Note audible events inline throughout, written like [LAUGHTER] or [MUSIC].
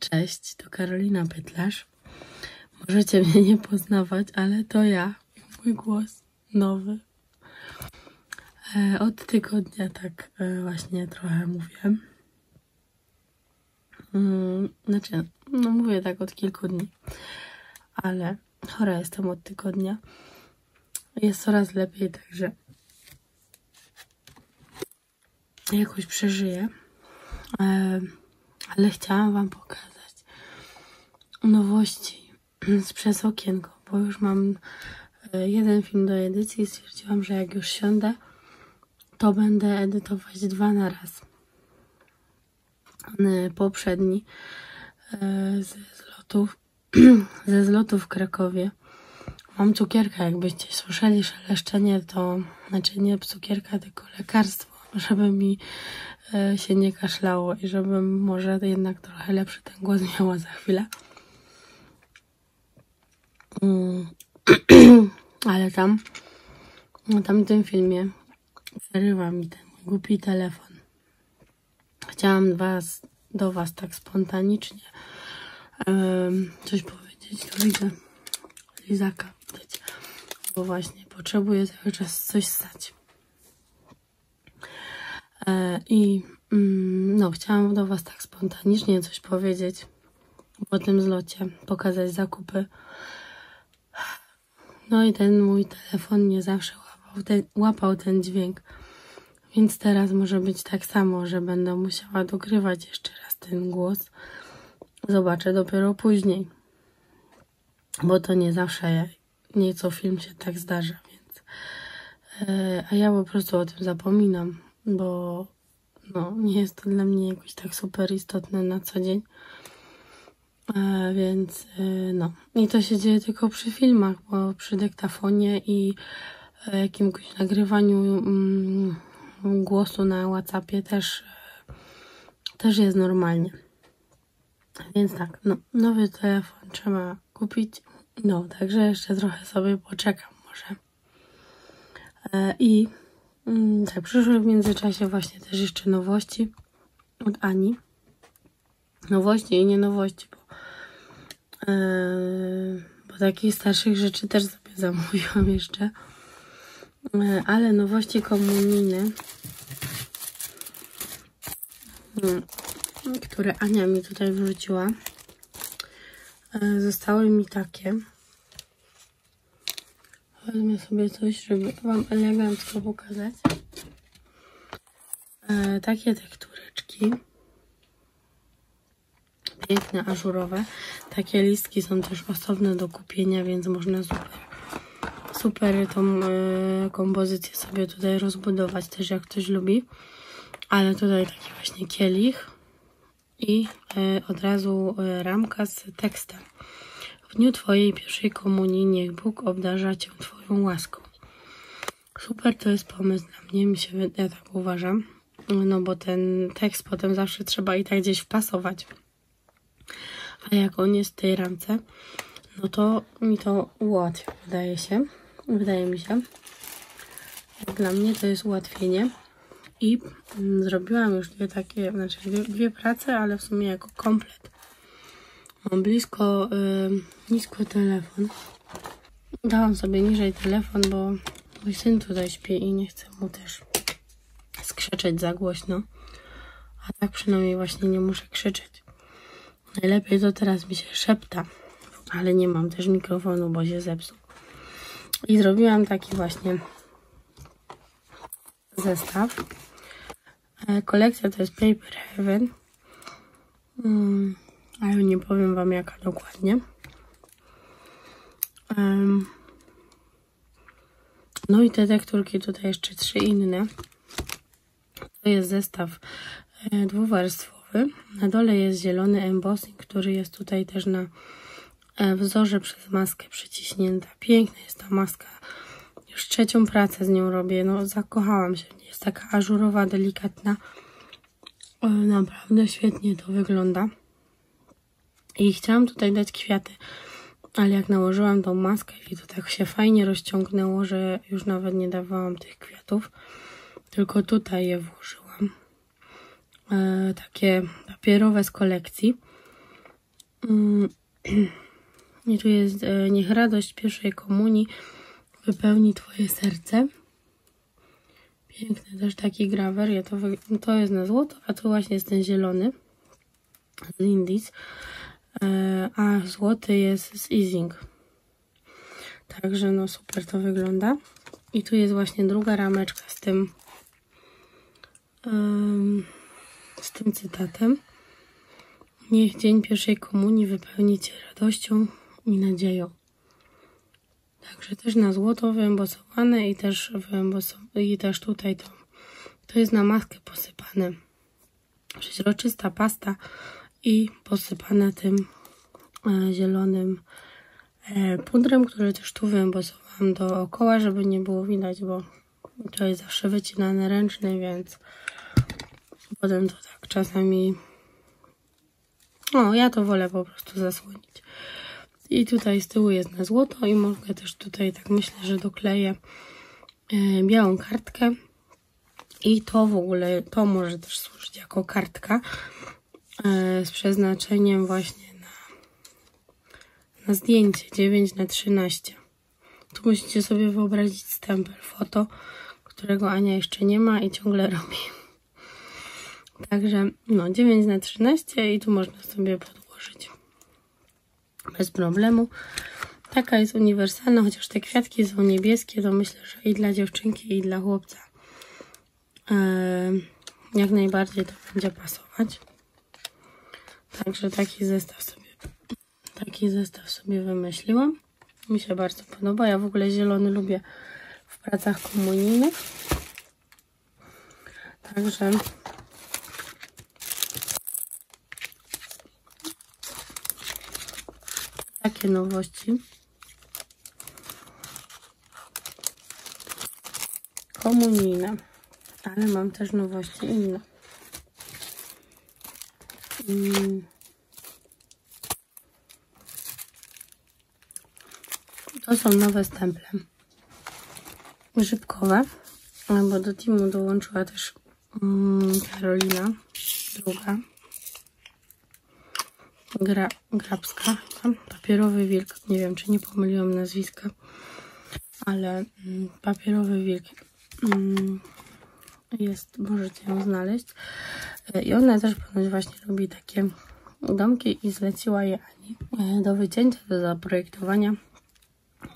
Cześć, to Karolina Pytlarz. Możecie mnie nie poznawać, ale to ja, mój głos nowy. E, od tygodnia tak e, właśnie trochę mówię. Mm, znaczy, no mówię tak od kilku dni, ale chora jestem od tygodnia. Jest coraz lepiej, także jakoś przeżyję. Ale chciałam Wam pokazać nowości [CLEARS THROAT] przez okienko, bo już mam e, jeden film do edycji i stwierdziłam, że jak już siądę, to będę edytować dwa na raz. Poprzedni e, ze zlotów, [CLEARS THROAT] ze zlotów w Krakowie. Mam cukierka, jakbyście słyszeli szeleszczenie, to znaczy nie cukierka, tylko lekarstwo, żeby mi się nie kaszlało i żebym może jednak trochę lepszy ten głos miała za chwilę. Mm. [CLEARS THROAT] Ale tam, na tamtym filmie przerywa mi ten głupi telefon. Chciałam was, do was tak spontanicznie coś powiedzieć. To widzę Lizaka bo właśnie potrzebuję cały czas coś stać. E, I mm, no, chciałam do was tak spontanicznie coś powiedzieć po tym zlocie, pokazać zakupy no i ten mój telefon nie zawsze łapał ten, łapał ten dźwięk. Więc teraz może być tak samo, że będę musiała dogrywać jeszcze raz ten głos. Zobaczę dopiero później. Bo to nie zawsze nieco film się tak zdarza, więc. Yy, a ja po prostu o tym zapominam, bo no, nie jest to dla mnie jakoś tak super istotne na co dzień. E, więc e, no. I to się dzieje tylko przy filmach, bo przy dyktafonie i e, jakimś nagrywaniu mm, głosu na WhatsAppie też, też jest normalnie. Więc tak, no, nowy telefon trzeba kupić. No, także jeszcze trochę sobie poczekam może. I mm, tak, przyszły w międzyczasie właśnie też jeszcze nowości od Ani. Nowości i nie nowości, bo Yy, bo takich starszych rzeczy też sobie zamówiłam [LAUGHS] jeszcze. Yy, ale nowości komunijne, yy, które Ania mi tutaj wrzuciła, zostały mi takie. Wezmę sobie coś, żeby Wam elegancko pokazać. Takie tektureczki piękne, ażurowe. Takie listki są też osobne do kupienia, więc można super, super tą y, kompozycję sobie tutaj rozbudować, też jak ktoś lubi. Ale tutaj taki właśnie kielich i y, od razu y, ramka z tekstem. W dniu Twojej pierwszej komunii niech Bóg obdarza Cię Twoją łaską. Super to jest pomysł dla mnie, mi się, ja tak uważam. No bo ten tekst potem zawsze trzeba i tak gdzieś wpasować. A jak on jest w tej ramce, no to mi to ułatwia, wydaje się. Wydaje mi się. Jak dla mnie to jest ułatwienie. I mm, zrobiłam już dwie takie, znaczy dwie, dwie prace, ale w sumie jako komplet. Mam blisko, yy, nisko telefon. Dałam sobie niżej telefon, bo mój syn tutaj śpi i nie chcę mu też skrzeczeć za głośno. A tak przynajmniej właśnie nie muszę krzyczeć. Najlepiej to teraz mi się szepta, ale nie mam też mikrofonu, bo się zepsuł. I zrobiłam taki właśnie zestaw. E, kolekcja to jest Paper Heaven. Hmm, ale nie powiem Wam jaka dokładnie. Um, no i te tekturki tutaj jeszcze trzy inne. To jest zestaw e, dwuwarstwowy na dole jest zielony embossing, który jest tutaj też na e, wzorze przez maskę przyciśnięta. Piękna jest ta maska. Już trzecią pracę z nią robię. No, zakochałam się. Jest taka ażurowa, delikatna. Naprawdę świetnie to wygląda. I chciałam tutaj dać kwiaty, ale jak nałożyłam tą maskę i to tak się fajnie rozciągnęło, że już nawet nie dawałam tych kwiatów, tylko tutaj je włożyłam. E, takie papierowe z kolekcji. Mm, [CLEARS THROAT] I tu jest e, niech radość pierwszej komunii wypełni Twoje serce. Piękny też taki grawer. Ja to, to jest na złoto, a tu właśnie jest ten zielony z Indies. E, a złoty jest z Easing. Także no super to wygląda. I tu jest właśnie druga rameczka z tym z tym cytatem. Niech dzień pierwszej komunii wypełni Cię radością i nadzieją. Także też na złoto wyembosowane i też, i też tutaj to, to jest na maskę posypane. Przeźroczysta pasta i posypane tym e, zielonym e, pudrem, który też tu wyembosowałam dookoła, żeby nie było widać, bo to jest zawsze wycinane ręcznie, więc potem to tak czasami no, ja to wolę po prostu zasłonić. I tutaj z tyłu jest na złoto i mogę też tutaj, tak myślę, że dokleję e, białą kartkę. I to w ogóle, to może też służyć jako kartka z przeznaczeniem właśnie na, na zdjęcie 9 na 13 Tu musicie sobie wyobrazić stempel foto, którego Ania jeszcze nie ma i ciągle [LAUGHS] robi. Także no 9 na 13 i tu można sobie podłożyć bez problemu. Taka jest uniwersalna, chociaż te kwiatki są niebieskie, to myślę, że i dla dziewczynki, i dla chłopca jak najbardziej to będzie pasować. Także taki zestaw sobie taki zestaw sobie wymyśliłam. Mi się bardzo podoba. Ja w ogóle zielony lubię w pracach komunijnych. Także takie nowości. Komunijne. Ale mam też nowości inne. Mm. To są nowe stemple grzybkowe, bo do teamu dołączyła też mm, Karolina, druga. Gra, grabska, papierowy wilk. Nie wiem, czy nie pomyliłam nazwiska, ale mm, papierowy wilk mm, jest, możecie ją znaleźć. E, I ona też ponoć właśnie robi takie domki i zleciła je Ani e, do wycięcia, do zaprojektowania.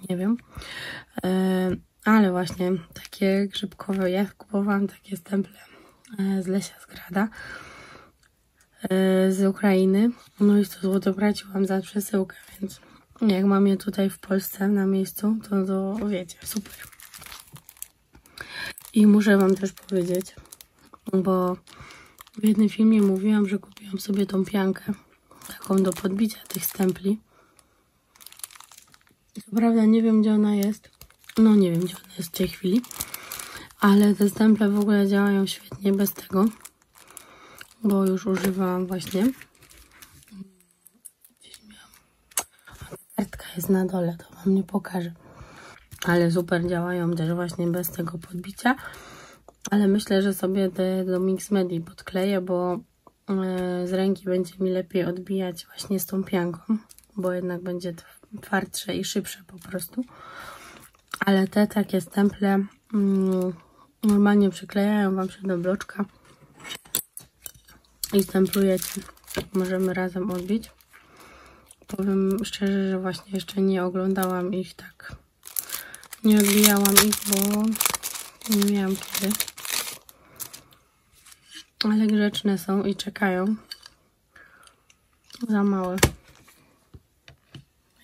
Nie wiem. E, ale właśnie takie grzybkowe, ja kupowałam takie stemple z Lesia Zgrada z Ukrainy. No i 100 zł płaciłam za przesyłkę, więc jak mam je tutaj w Polsce na miejscu, to, to wiecie, super. I muszę Wam też powiedzieć, bo w jednym filmie mówiłam, że kupiłam sobie tą piankę, taką do podbicia tych stempli. Co prawda nie wiem, gdzie ona jest. No nie wiem, gdzie ona jest w tej chwili. Ale te stemple w ogóle działają świetnie bez tego. Bo już używałam właśnie. Gdzieś miałam. Kartka jest na dole, to Wam nie pokażę ale super działają też właśnie bez tego podbicia. Ale myślę, że sobie te do Mix Medi podkleję, bo e, z ręki będzie mi lepiej odbijać właśnie z tą pianką, bo jednak będzie twardsze i szybsze po prostu. Ale te takie stemple mm, normalnie przyklejają Wam się do bloczka i stemplujecie. Możemy razem odbić. Powiem szczerze, że właśnie jeszcze nie oglądałam ich tak nie odbijałam ich, bo nie miałam kiedy. Ale grzeczne są i czekają. Za małe.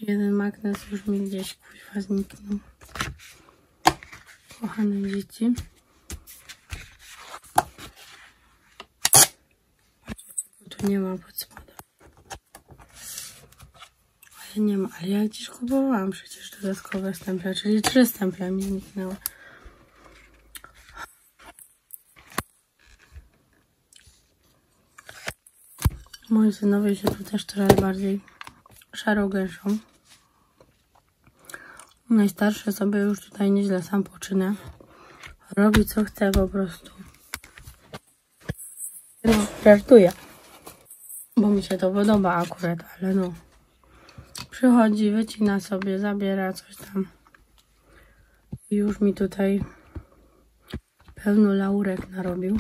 Jeden magnes już mi gdzieś kuźwa zniknął. Kochane dzieci. Patrzcie, tu nie ma pod spodem. Nie ma, ale ja gdzieś kupowałam przecież dodatkowe stemple, czyli trzy stemple mi zniknęły. Moi synowie się tu też coraz bardziej szaro gęszą. Najstarszy sobie już tutaj nieźle sam poczynę. Robi co chce po prostu. No, żartuję. bo mi się to podoba akurat, ale no. Przychodzi, wycina sobie, zabiera coś tam. I już mi tutaj pełno laurek narobił.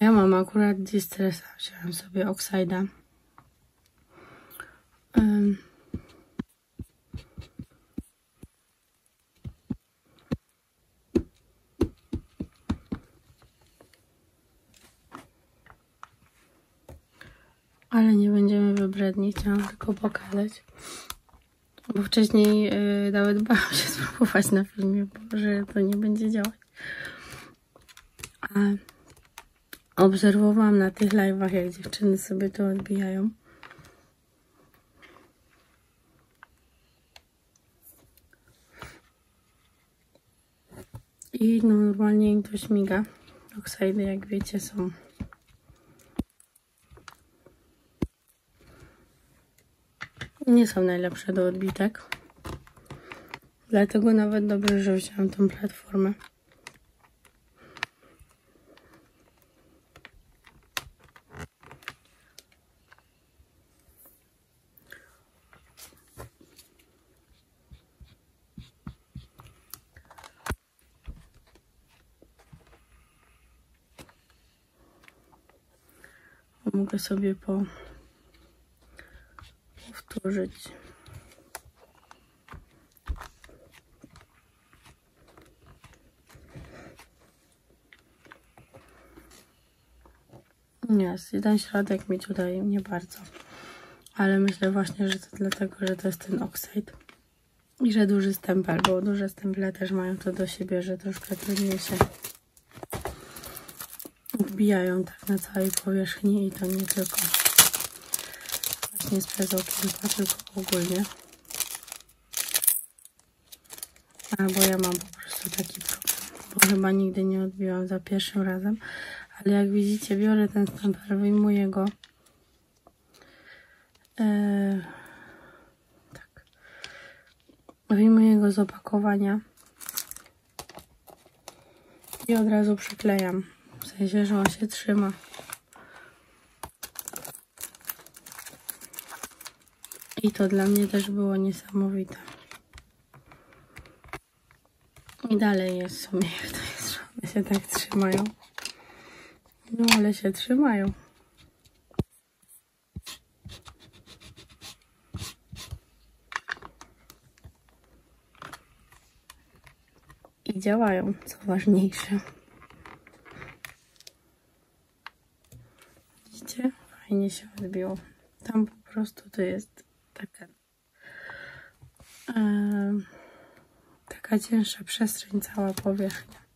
Ja mam akurat distressa, wziąłem sobie oksida. Um, ale nie wybredni, chciałam tylko pokazać. Bo wcześniej yy, nawet bałam się [LAUGHS] spróbować na filmie, bo że to nie będzie działać. A obserwowałam na tych live'ach, jak dziewczyny sobie to odbijają. I no, normalnie im to śmiga. Oksajdy, jak wiecie, są nie są najlepsze do odbitek. Dlatego nawet dobrze, że wziąłem tą platformę. Mogę sobie po powtórzyć. Nie, ten środek mi tutaj nie bardzo. Ale myślę właśnie, że to dlatego, że to jest ten oxide. I że duży stempel, bo duże stemple też mają to do siebie, że troszkę trudniej się wbijają tak na całej powierzchni i to nie tylko nie z przez okienka, tylko ogólnie. Albo ja mam po prostu taki problem, bo chyba nigdy nie odbiłam za pierwszym razem. Ale jak widzicie, biorę ten stempel, wyjmuję go. Eee, tak. Wyjmuję go z opakowania. I od razu przyklejam. W sensie, że on się trzyma. I to dla mnie też było niesamowite. I dalej jest w sumie, [LAUGHS] jak to jest, że one się tak trzymają. No ale się trzymają. I działają, co ważniejsze. Widzicie? Fajnie się odbiło. Tam po prostu to jest taka, yy, cięższa przestrzeń, cała powierzchnia.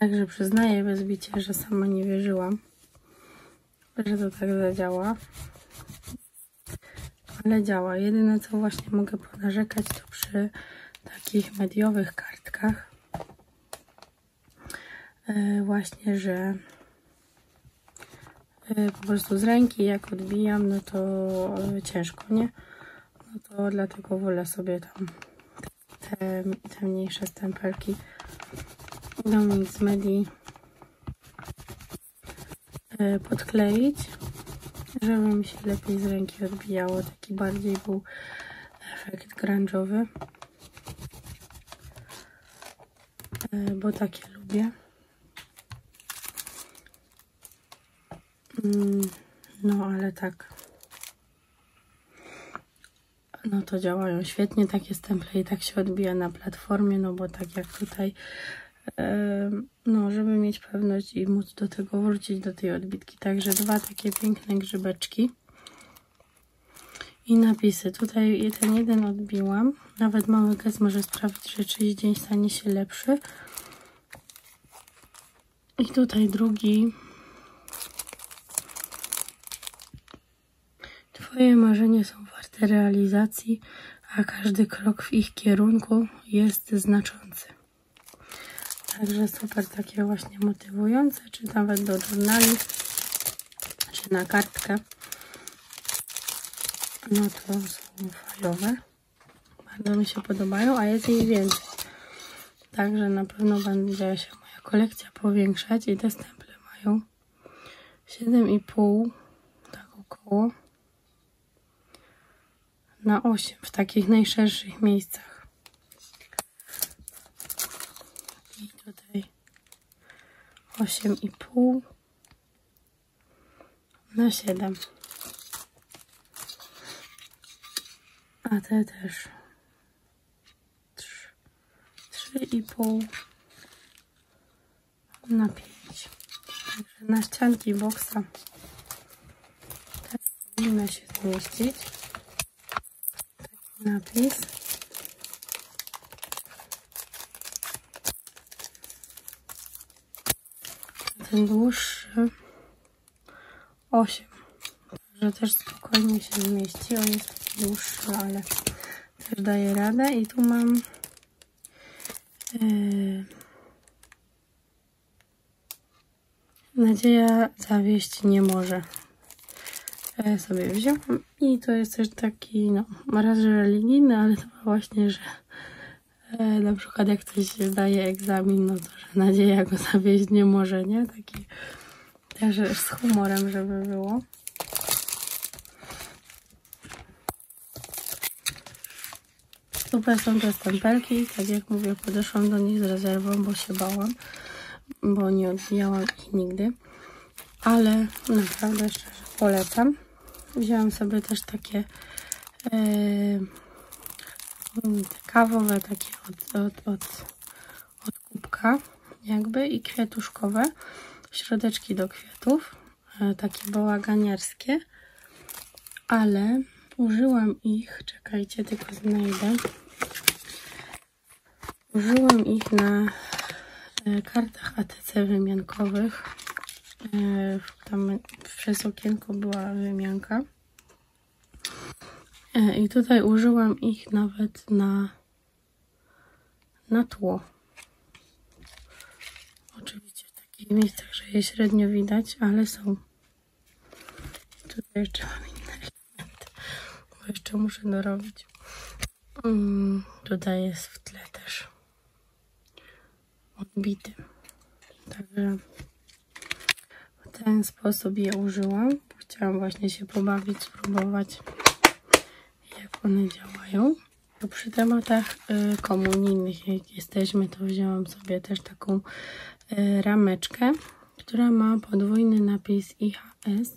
Także przyznaję bez bicia, że sama nie wierzyłam, że to tak zadziała ale działa. Jedyne co właśnie mogę ponarzekać to przy takich mediowych kartkach właśnie, że e, po prostu z ręki jak odbijam, no to e, ciężko, nie? No to dlatego wolę sobie tam te, te mniejsze stempelki Dominic z Medi podkleić żeby mi się lepiej z ręki odbijało. Taki bardziej był efekt grunge'owy. E, bo takie lubię. No ale tak. No to działają świetnie takie stemple i tak się odbija na platformie, no bo tak jak tutaj no, żeby mieć pewność i móc do tego wrócić, do tej odbitki. Także dwa takie piękne grzybeczki. I napisy. Tutaj ten jeden odbiłam. Nawet mały gest może sprawić, że czyjś dzień stanie się lepszy. I tutaj drugi. Twoje marzenia są warte realizacji, a każdy krok w ich kierunku jest znaczący. Także super takie właśnie motywujące, czy nawet do journali, czy na kartkę. No to są fajowe. Bardzo mi się podobają, a jest ich więcej. Także na pewno będzie się moja kolekcja powiększać i te stemple mają 7,5 tak około na 8 w takich najszerszych miejscach. I tutaj 8,5 na 7. A te też 3,5 na 5. Także na ścianki boksa też powinno się zmieścić. Napis. Ten dłuższy 8. Także też spokojnie się zmieści. On jest dłuższy, ale też daje radę. I tu mam yy, Nadzieja zawieść nie może. Sobie wziąłem i to jest też taki, no, raz, że religijny, ale to właśnie, że e, na przykład jak ktoś zdaje egzamin, no to, że nadzieja go zawieść nie może, nie? Taki też z humorem, żeby było. Super są te stempelki, tak jak mówię, podeszłam do nich z rezerwą, bo się bałam, bo nie odbijałam ich nigdy, ale naprawdę szczerze polecam. Wzięłam sobie też takie yy, kawowe, takie od, od, od, od kubka jakby i kwiatuszkowe, środeczki do kwiatów, yy, takie bałaganiarskie, ale użyłam ich, czekajcie, tylko znajdę, użyłam ich na yy, kartach ATC wymiankowych, tam przez okienko była wymianka. E, I tutaj użyłam ich nawet na, na tło. Oczywiście w takich miejscach, że je średnio widać, ale są. Tutaj jeszcze mam inne elementy, bo jeszcze muszę dorobić. Mm, tutaj jest w tle też odbity. Także ten sposób je użyłam. Chciałam właśnie się pobawić, spróbować jak one działają. Przy tematach y, komunijnych, jak jesteśmy, to wzięłam sobie też taką y, rameczkę, która ma podwójny napis IHS.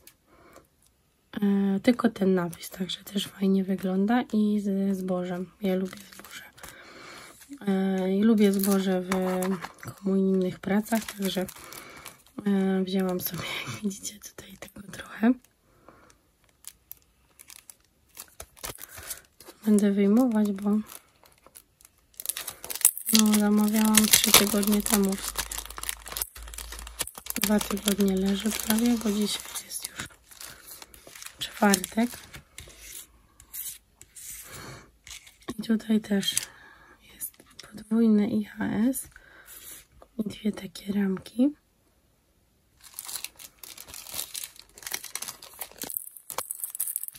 Y, tylko ten napis, także też fajnie wygląda i ze zbożem. Ja lubię zboże. I lubię zboże w komunijnych pracach, także wzięłam sobie, jak widzicie, tutaj tego trochę. będę wyjmować, bo no, zamawiałam 3 tygodnie temu. Dwa tygodnie leży prawie, bo dzisiaj jest już czwartek. I tutaj też jest podwójny IHS i dwie takie ramki.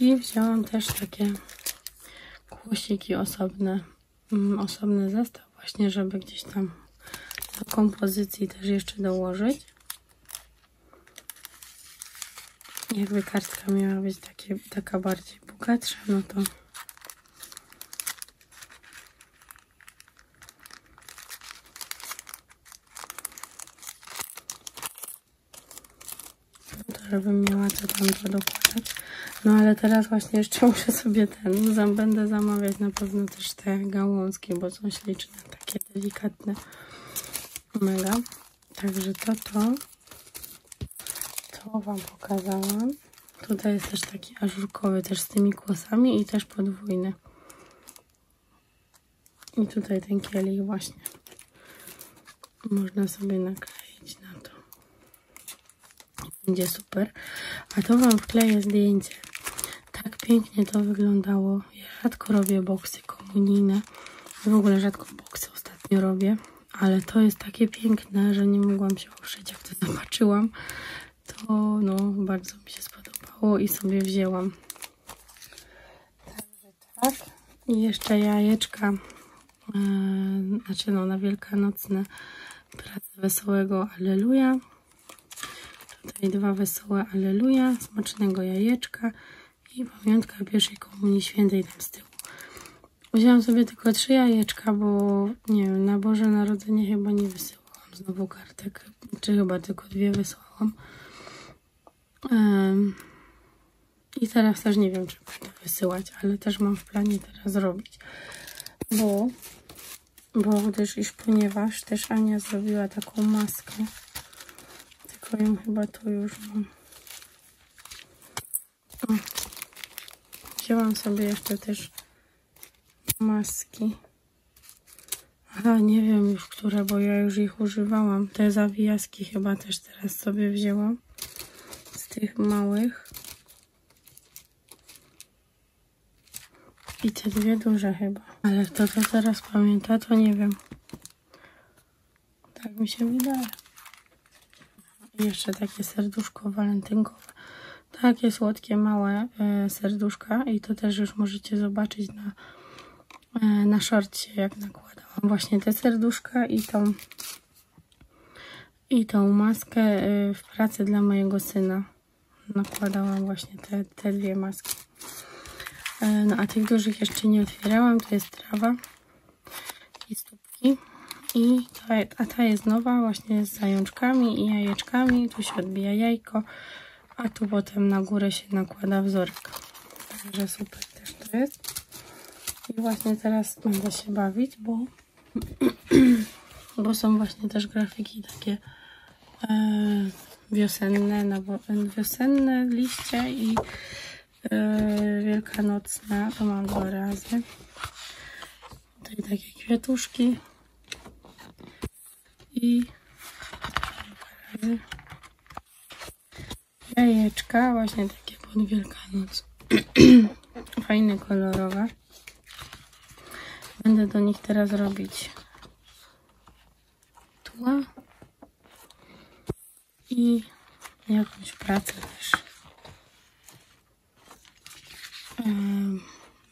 I wziąłam też takie kłosiki osobne, mm, osobny zestaw właśnie, żeby gdzieś tam do kompozycji też jeszcze dołożyć. Jakby kartka miała być takie, taka bardziej bogatsza, no to to żebym miała co tam dokładać. No ale teraz właśnie jeszcze muszę sobie ten, zam, będę zamawiać na pewno też te gałązki, bo są śliczne, takie delikatne. Mega. Także to, to, to Wam pokazałam. Tutaj jest też taki ażurkowy, też z tymi kłosami i też podwójny. I tutaj ten kielich właśnie. Można sobie nakleić na to. Będzie super. A to Wam wkleję zdjęcie pięknie to wyglądało. Ja rzadko robię boksy komunijne. W ogóle rzadko boksy ostatnio robię. Ale to jest takie piękne, że nie mogłam się oprzeć. Jak to [LAUGHS] zobaczyłam, to no, bardzo mi się spodobało i sobie wzięłam. I jeszcze jajeczka, yy, znaczy no na wielkanocne prace wesołego Alleluja. Tutaj dwa wesołe Alleluja, smacznego jajeczka i pamiątka pierwszej komunii świętej tam z tyłu. Wziąłam sobie tylko trzy jajeczka, bo nie wiem, na Boże Narodzenie chyba nie wysyłałam znowu kartek, czy chyba tylko dwie wysłałam. Um, I teraz też nie wiem, czy będę wysyłać, ale też mam w planie teraz zrobić, bo, bo gdyż iż ponieważ też Ania zrobiła taką maskę, ją chyba tu już mam. O. Wzięłam sobie jeszcze też maski. Aha, nie wiem już które, bo ja już ich używałam. Te zawijaski chyba też teraz sobie wzięłam. Z tych małych. I te dwie duże chyba. Ale kto to teraz pamięta, to nie wiem. Tak mi się wydaje. Jeszcze takie serduszko walentynkowe. Takie słodkie, małe e, serduszka. I to też już możecie zobaczyć na, e, na szorcie, jak nakładałam właśnie te serduszka i tą i tą maskę e, w pracy dla mojego syna. Nakładałam właśnie te, te dwie maski. No a tych dużych jeszcze nie otwierałam. To jest trawa i stópki. I a ta jest nowa właśnie z zajączkami i jajeczkami. Tu się odbija jajko, a tu potem na górę się nakłada wzorek. Także super też to jest. I właśnie teraz będę się bawić, bo, [CLEARS THROAT] bo są właśnie też grafiki takie e, wiosenne, bo, wiosenne liście i e, wielkanocne. To mam dwa razy. Tutaj takie kwiatuszki jajeczka, właśnie takie pod Wielkanoc. [CLEARS THROAT] Fajne, kolorowe. Będę do nich teraz robić tła i jakąś pracę też.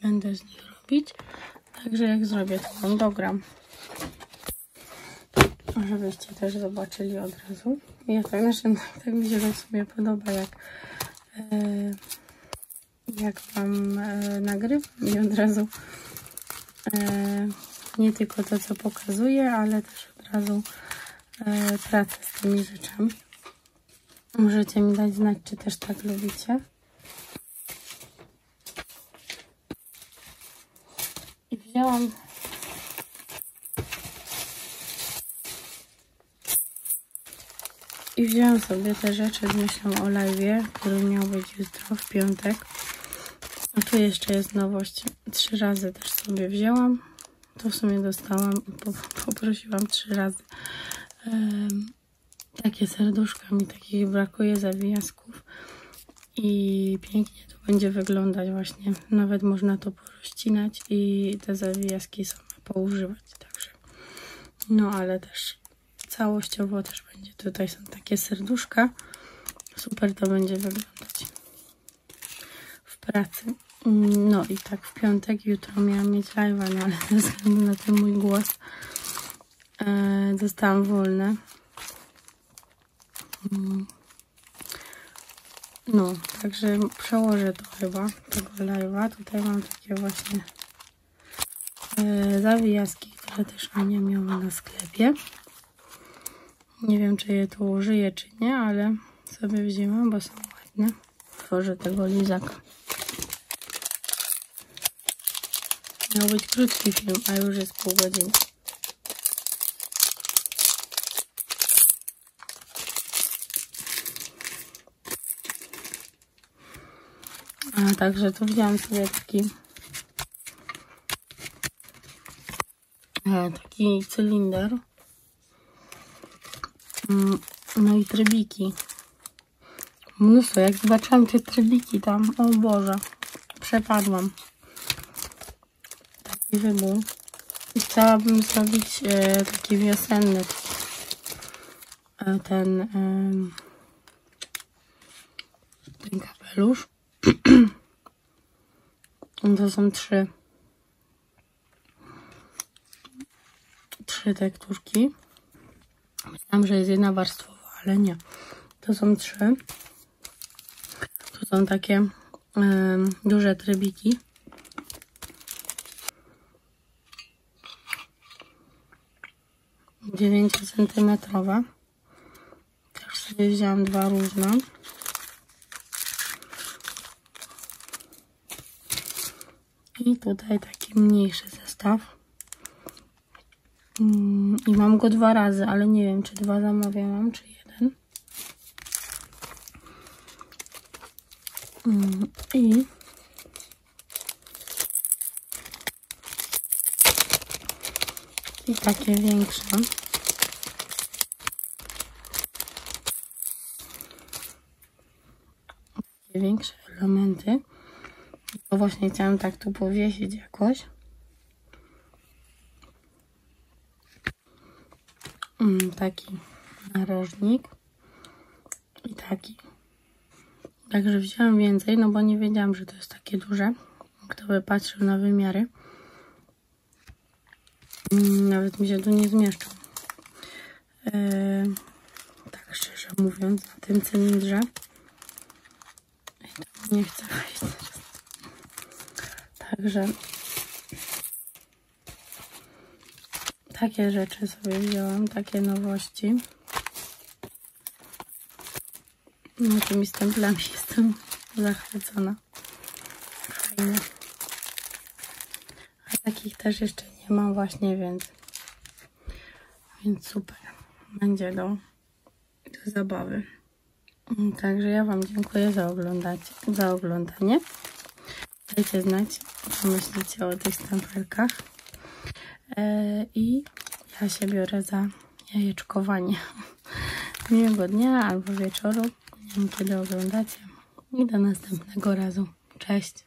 Będę z nich robić. Także jak zrobię, to wam dogram. Żebyście też zobaczyli od razu. Ja tak, znaczy, tak mi się w sumie podoba, jak, e, jak wam e, nagrywam i od razu e, nie tylko to, co pokazuję, ale też od razu pracę z tymi rzeczami. Możecie mi dać znać, czy też tak lubicie. I wzięłam I wzięłam sobie te rzeczy z myślą o live, który miał być jutro w piątek. A tu jeszcze jest nowość. Trzy razy też sobie wzięłam. To w sumie dostałam [LAUGHS] poprosiłam trzy razy. Um, takie serduszka mi takich brakuje zawijasków. I pięknie to będzie wyglądać właśnie. Nawet można to porozcinać i te zawijaski same poużywać. Także no ale też całościowo też będzie. Tutaj są takie serduszka. Super to będzie wyglądać w pracy. No i tak w piątek, jutro miałam mieć live'a, no ale [LAUGHS] ze względu na ten mój głos e, zostałam wolna. Mm. No, także przełożę to chyba, tego live'a. Tutaj mam takie właśnie e, zawijaski, które też Ania miała na sklepie. Nie wiem, czy je tu użyję, czy nie, ale sobie wzięłam, bo są ładne. Tworzę tego lizaka. Miał być krótki film, a już jest pół godziny. A także tu wziąłem sobie taki e, taki cylinder Mm, no i trybiki. Mnóstwo. Jak zobaczyłam te trybiki tam, o Boże, przepadłam. Taki wybór. I chciałabym zrobić e, taki wiosenny e, ten, e, ten kapelusz. [CLEARS THROAT] to są trzy. Trzy tekturki. Myślałam, że jest jedna warstwowa, ale nie. To są trzy. To są takie em, duże trybiki. Dziewięciocentymetrowe. Też sobie wzięłam dwa różne. I tutaj taki mniejszy zestaw. Mm, I mam go dwa razy, ale nie wiem, czy dwa zamawiałam, czy jeden. Mm, I i takie większe. Większe elementy. To właśnie chciałam tak tu powiesić jakoś. Mm, taki narożnik i taki. Także wziąłem więcej, no bo nie wiedziałam, że to jest takie duże. Kto by patrzył na wymiary. Mm, Nawet mi się tu nie zmieszczą. Eee, tak szczerze mówiąc, na tym cylindrze. I to nie chcę. Także takie rzeczy sobie wzięłam, takie nowości. No tymi stemplami [LAUGHS] jestem zachwycona. Fajnie. A takich też jeszcze nie mam właśnie, więc więc super. Będzie do, do zabawy. Także ja Wam dziękuję za, oglądać, za oglądanie. Dajcie znać, co myślicie o tych stempelkach. E, I ja się biorę za jajeczkowanie. [LAUGHS] Miłego dnia albo wieczoru. Nie wiem, kiedy oglądacie. I do następnego razu. Cześć.